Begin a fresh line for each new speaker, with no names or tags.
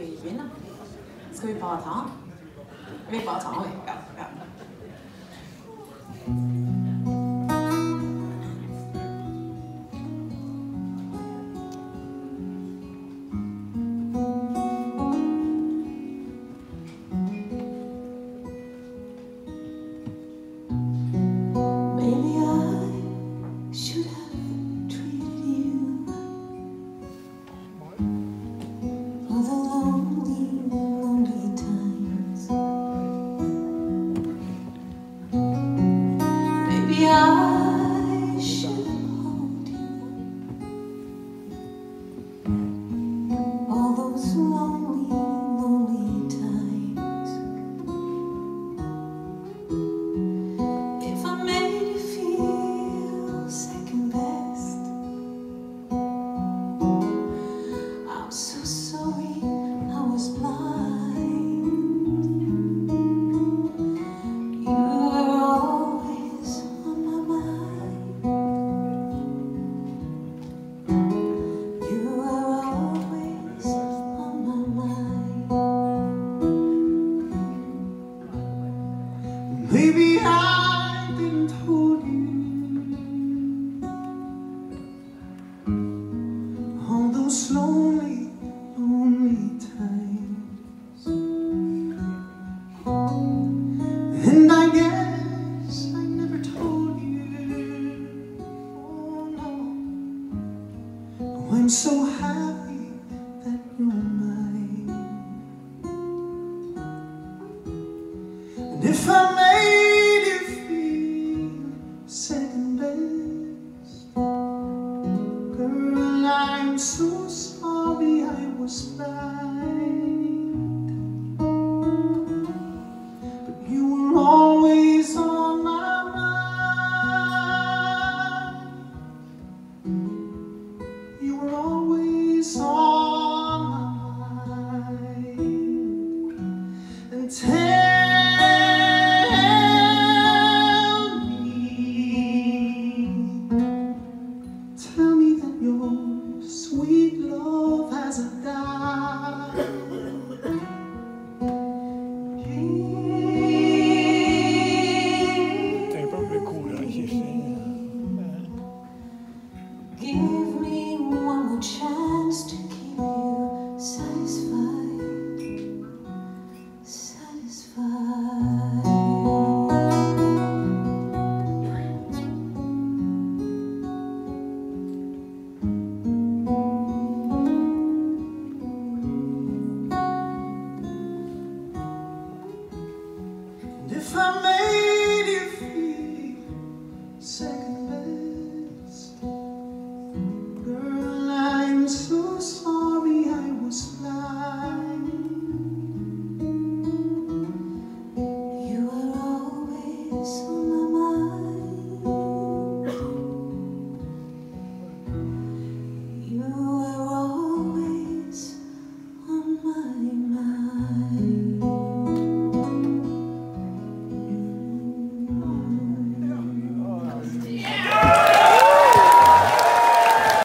给谁呢吃的棒棒糖没棒棒糖
so happy that you're mine And if I made you feel second best Girl, I'm so sorry I was bad. sweet love hasn't died. from